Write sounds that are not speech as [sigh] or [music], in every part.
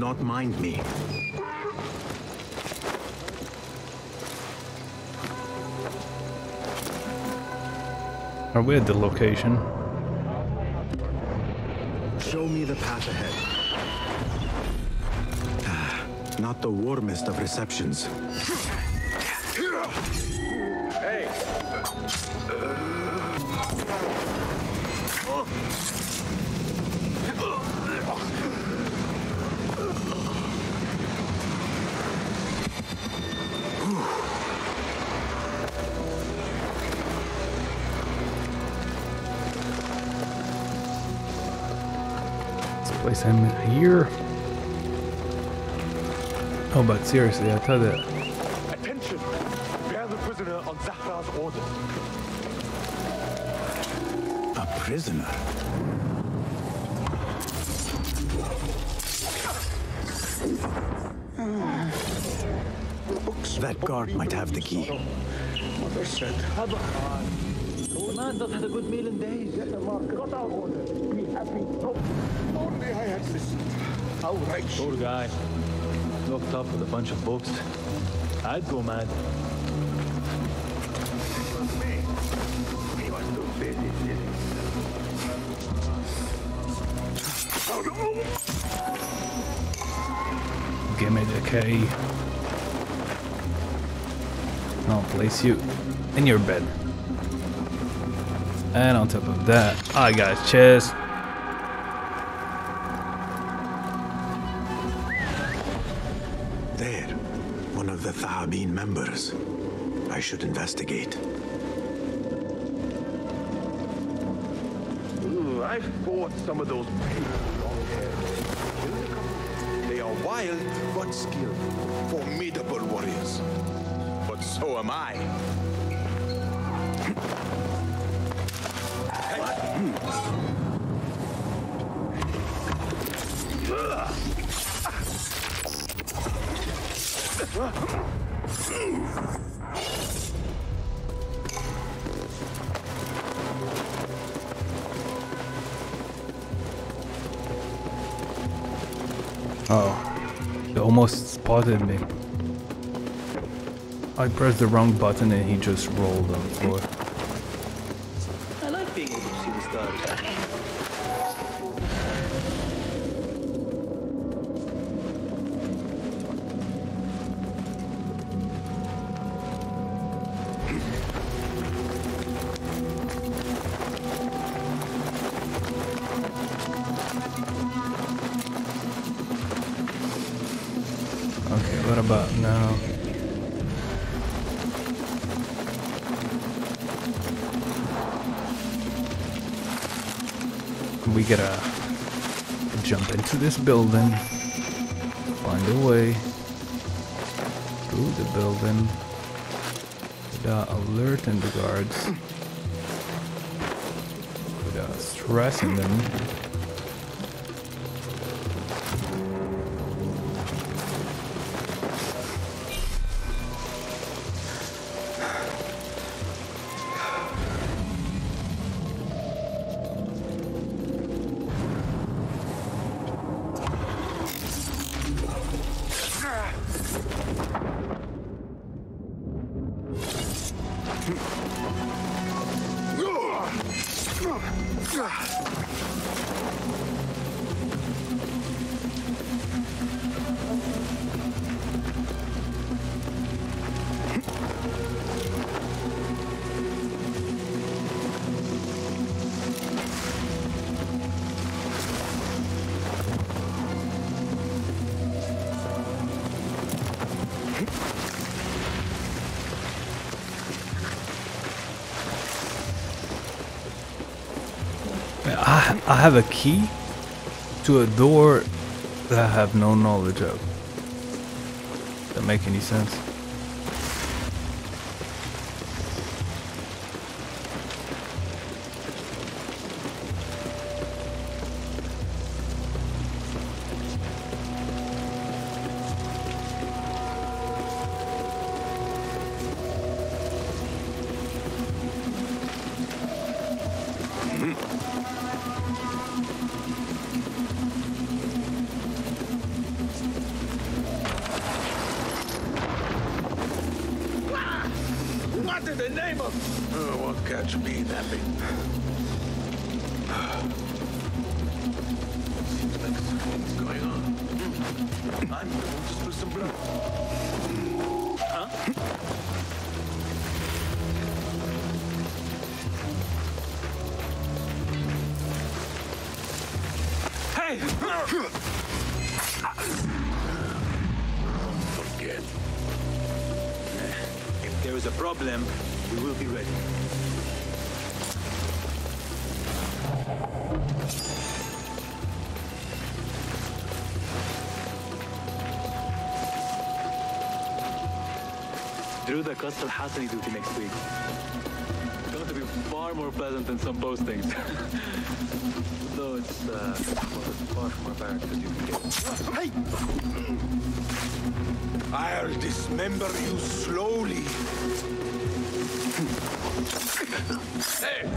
not mind me. Are we at the location? Show me the path ahead. Ah, Not the warmest of receptions. This place I'm here. Oh, but seriously, I thought that Attention! Bear the prisoner on Zahra's orders. A prisoner? That guard might have the key. Mother said. Man, not had a good meal in days. Got our orders. No. Only I had listened. How right. Poor guy. Looked up with a bunch of books. I'd go mad. He was too busy sitting. Oh, no. give me the key. I'll place you in your bed. And on top of that, I got chest. One of the Thahabin members. I should investigate. Ooh, I fought some of those. They are wild but skilled, formidable warriors. But so am I. Oh, he almost spotted me. I pressed the wrong button and he just rolled on the floor. We gotta jump into this building, find a way through the building. Without alerting the guards, without stressing them. I, I have a key to a door that I have no knowledge of. Does That make any sense? in the name of... Oh, won't catch me, Nappy. What's going on? Hmm. I'm going to spill some blood. Huh? Problem, we will be ready. Drew the Qasr Hassani duty next week. Going to be far more pleasant than some postings. [laughs] Though it's uh, far from as you can get. Hey! [clears throat] I'll dismember you slowly. Hey!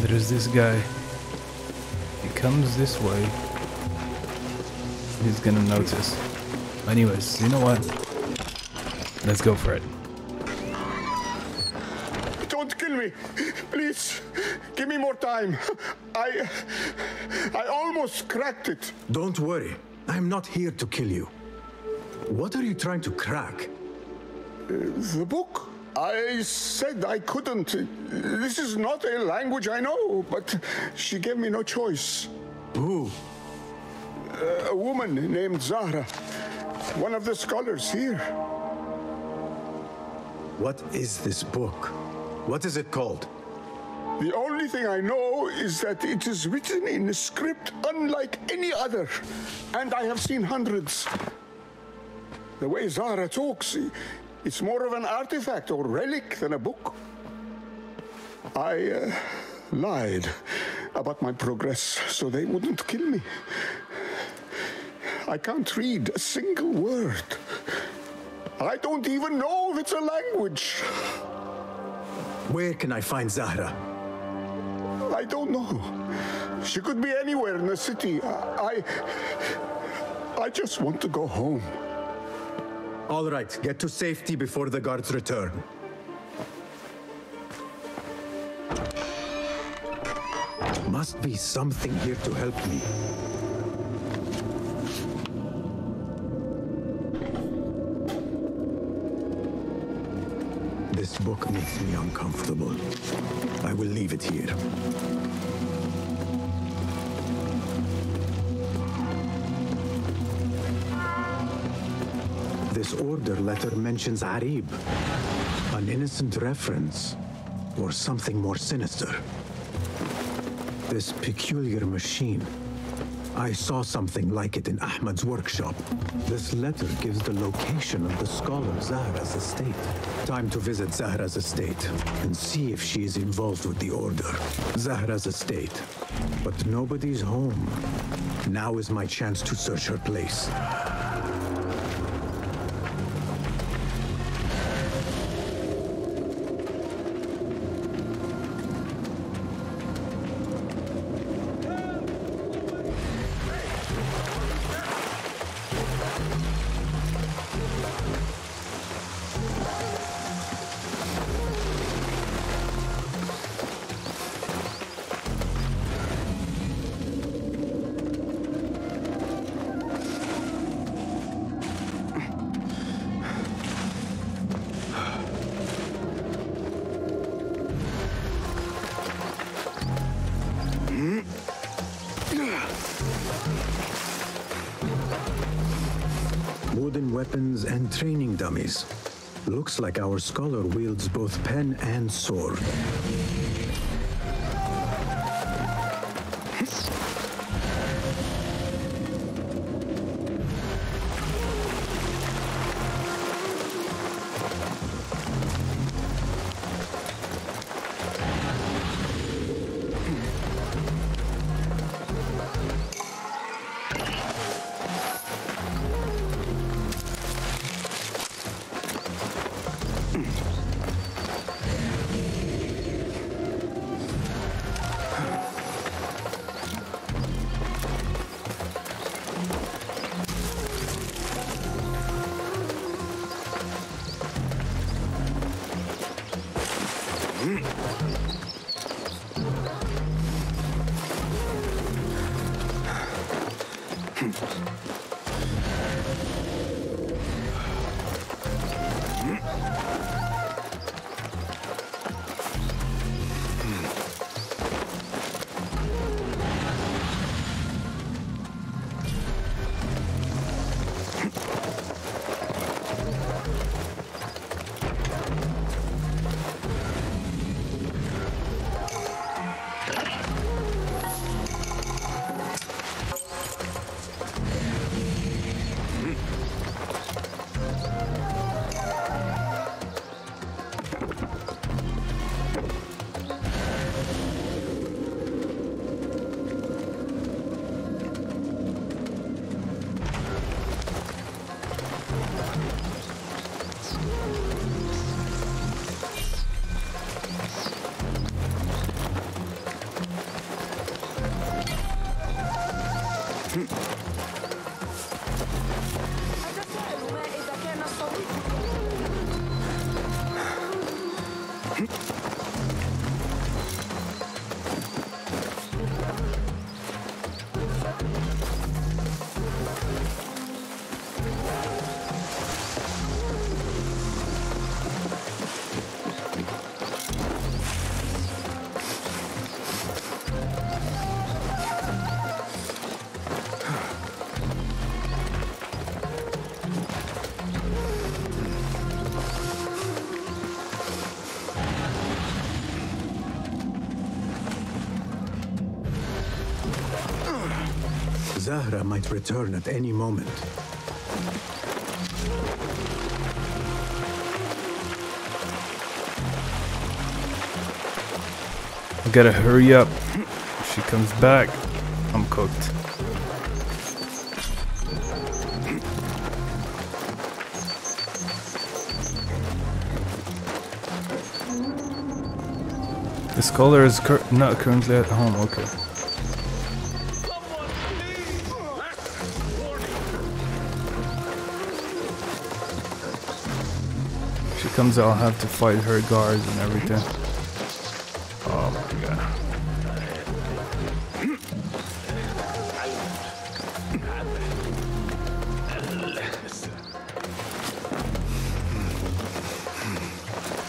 There's this guy. He comes this way. He's gonna notice. Anyways, you know what? Let's go for it. Don't kill me. Please. Give me more time. I. I almost cracked it. Don't worry. I'm not here to kill you. What are you trying to crack? Uh, the book. I said I couldn't. This is not a language I know, but she gave me no choice. Who? Uh, a woman named Zahra. One of the scholars here. What is this book? What is it called? The only thing I know is that it is written in a script unlike any other, and I have seen hundreds. The way Zahra talks, it's more of an artifact or relic than a book. I uh, lied about my progress so they wouldn't kill me. I can't read a single word. I don't even know if it's a language. Where can I find Zahra? I don't know. She could be anywhere in the city. I. I just want to go home. All right, get to safety before the guards return. Must be something here to help me. Book makes me uncomfortable. I will leave it here. This order letter mentions Arib. An innocent reference, or something more sinister. This peculiar machine. I saw something like it in Ahmad's workshop. This letter gives the location of the scholar Zahra's estate. Time to visit Zahra's estate and see if she is involved with the order. Zahra's estate. But nobody's home. Now is my chance to search her place. Weapons and training dummies. Looks like our scholar wields both pen and sword. Zahra might return at any moment. I gotta hurry up. If she comes back, I'm cooked. The scholar is cur not currently at home. Okay. Comes, I'll have to fight her guards and everything. Oh my god.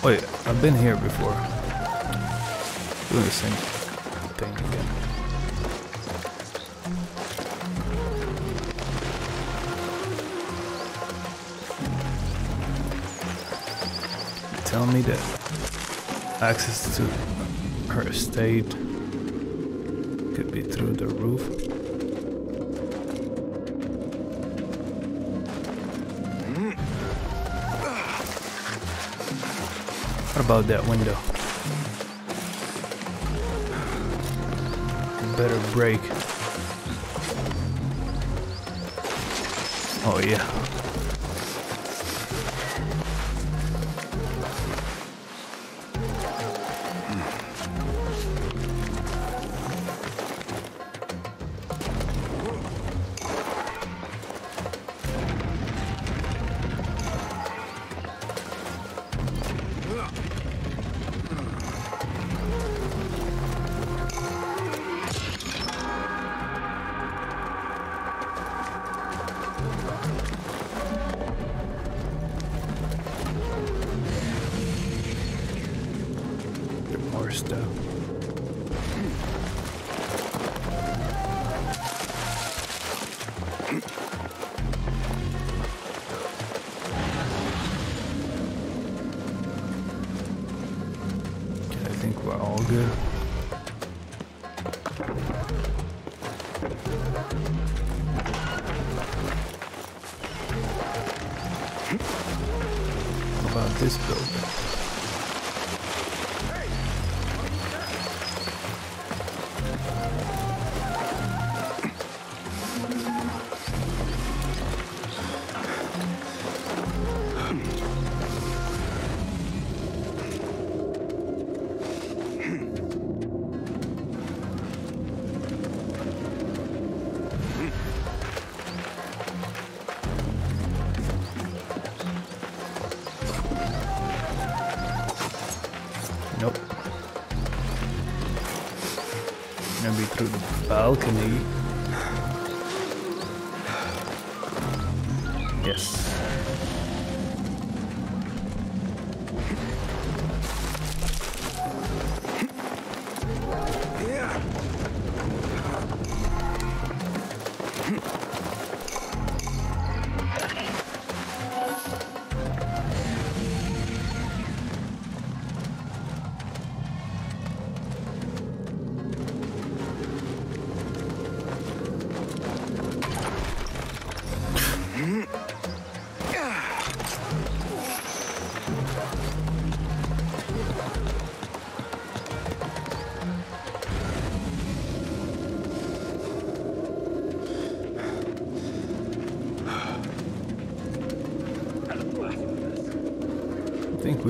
Wait, I've been here before. Doing the same thing Tell me that access to her estate could be through the roof. What about that window? Better break. Oh yeah. All good. Balcony.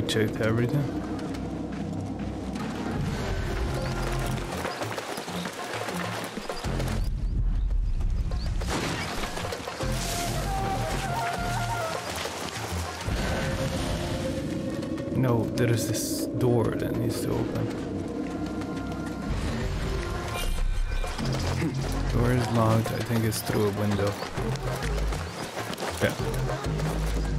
Checked everything. No, there is this door that needs to open. Door is locked. I think it's through a window. Yeah.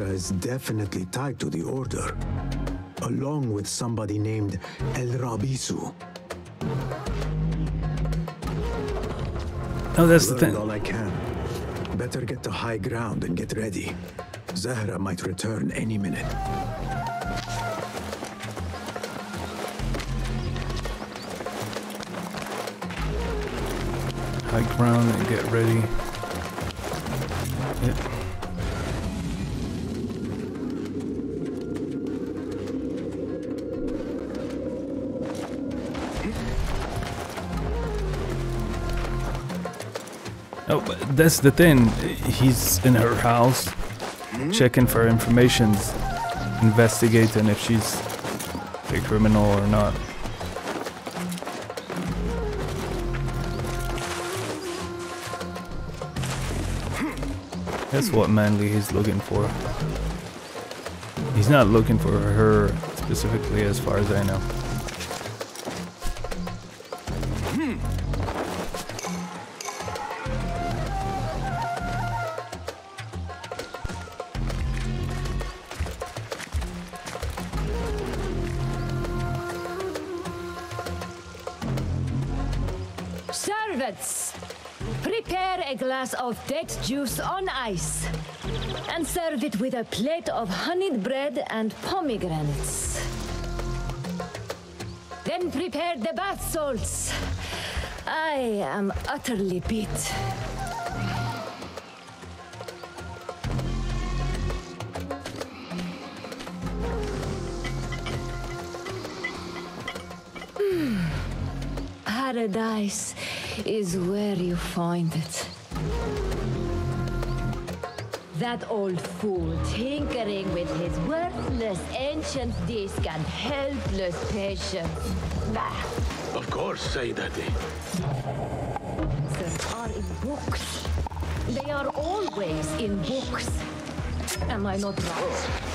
Is definitely tied to the Order, along with somebody named El Rabisu. Oh, that's the thing. all I can. Better get to high ground and get ready. Zahra might return any minute. High ground and get ready. Yep. Oh, that's the thing. He's in her house, hmm? checking for information, investigating if she's a criminal or not. That's what Manly he's looking for. He's not looking for her specifically, as far as I know. Servants, prepare a glass of date juice on ice and serve it with a plate of honeyed bread and pomegranates. Then prepare the bath salts. I am utterly beat. Hmm. Paradise is where you find it. That old fool tinkering with his worthless ancient disc and helpless patience. Bah, Of course, say daddy. answers are in books. They are always in books. Am I not right?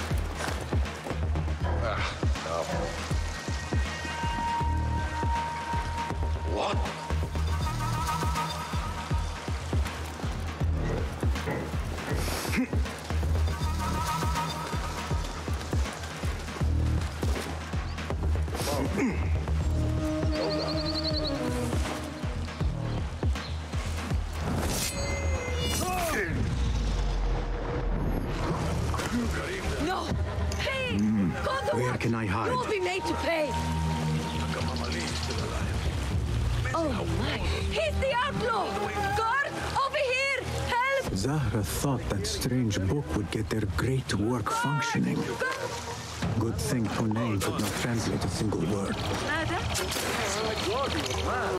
No! Pay! God, the Where can I hide? You'll be made to pay! Oh my! He's the outlaw! Guard! Over here! Help! Zahra thought that strange book would get their great work functioning. Good thing Hunayn could not translate a single word.